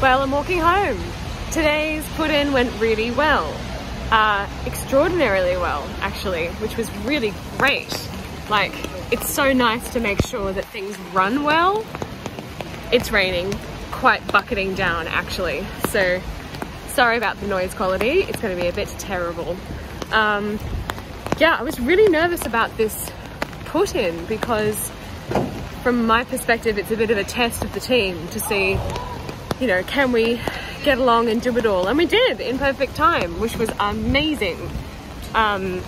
Well, I'm walking home. Today's put-in went really well. Uh, extraordinarily well, actually, which was really great. Like, it's so nice to make sure that things run well. It's raining, quite bucketing down, actually. So, sorry about the noise quality. It's going to be a bit terrible. Um, yeah, I was really nervous about this put-in because from my perspective, it's a bit of a test of the team to see you know, can we get along and do it all? And we did in perfect time, which was amazing. Um,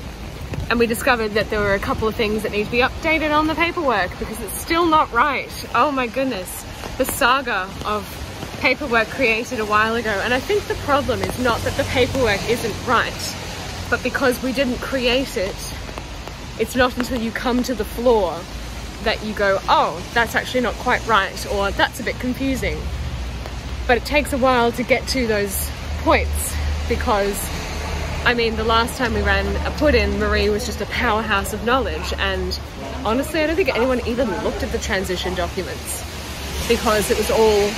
and we discovered that there were a couple of things that need to be updated on the paperwork because it's still not right. Oh my goodness, the saga of paperwork created a while ago. And I think the problem is not that the paperwork isn't right, but because we didn't create it, it's not until you come to the floor that you go, oh, that's actually not quite right, or that's a bit confusing but it takes a while to get to those points because I mean the last time we ran a put-in Marie was just a powerhouse of knowledge. And honestly I don't think anyone even looked at the transition documents because it was all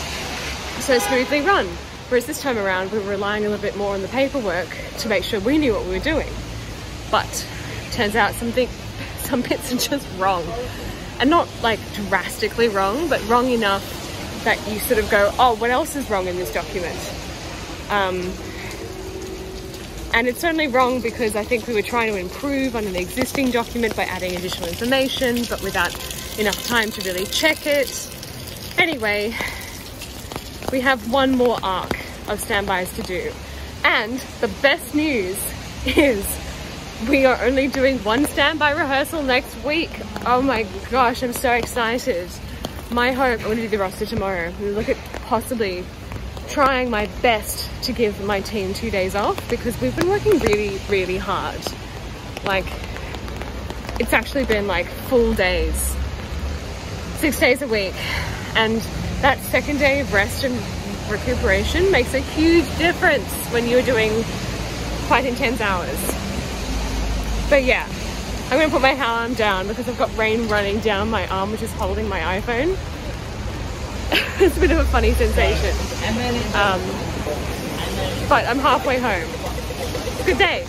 so smoothly run. Whereas this time around we were relying a little bit more on the paperwork to make sure we knew what we were doing. But turns out something some bits are just wrong. And not like drastically wrong but wrong enough that you sort of go, oh, what else is wrong in this document? Um, and it's certainly wrong because I think we were trying to improve on an existing document by adding additional information, but without enough time to really check it. Anyway, we have one more arc of standbys to do. And the best news is we are only doing one standby rehearsal next week. Oh my gosh, I'm so excited my hope, I'm gonna do the roster tomorrow. Look at possibly trying my best to give my team two days off because we've been working really, really hard. Like, it's actually been like full days, six days a week. And that second day of rest and recuperation makes a huge difference when you're doing quite intense hours. But yeah, I'm gonna put my arm down because I've got rain running down my arm, which is holding my iPhone. it's a bit of a funny sensation. Um, but I'm halfway home. Good day.